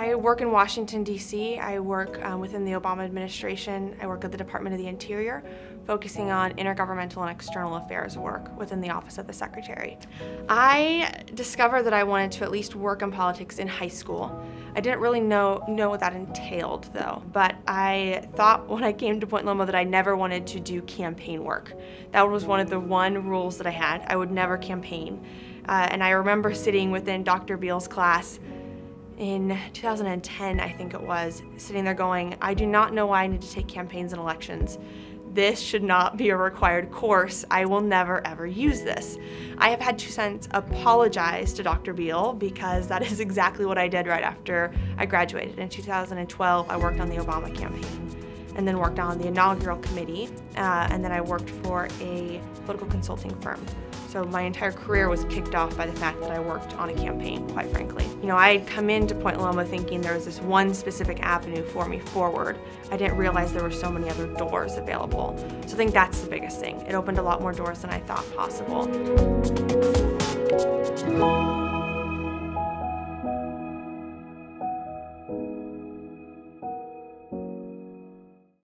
I work in Washington, D.C. I work um, within the Obama administration. I work at the Department of the Interior, focusing on intergovernmental and external affairs work within the Office of the Secretary. I discovered that I wanted to at least work in politics in high school. I didn't really know, know what that entailed though, but I thought when I came to Point Loma that I never wanted to do campaign work. That was one of the one rules that I had. I would never campaign. Uh, and I remember sitting within Dr. Beail's class in 2010, I think it was, sitting there going, I do not know why I need to take campaigns and elections. This should not be a required course. I will never ever use this. I have had to since apologize to Dr. Beail because that is exactly what I did right after I graduated. In 2012, I worked on the Obama campaign and then worked on the inaugural committee, uh, and then I worked for a political consulting firm. So my entire career was kicked off by the fact that I worked on a campaign, quite frankly. You know, I had come into Point Loma thinking there was this one specific avenue for me forward. I didn't realize there were so many other doors available. So I think that's the biggest thing. It opened a lot more doors than I thought possible.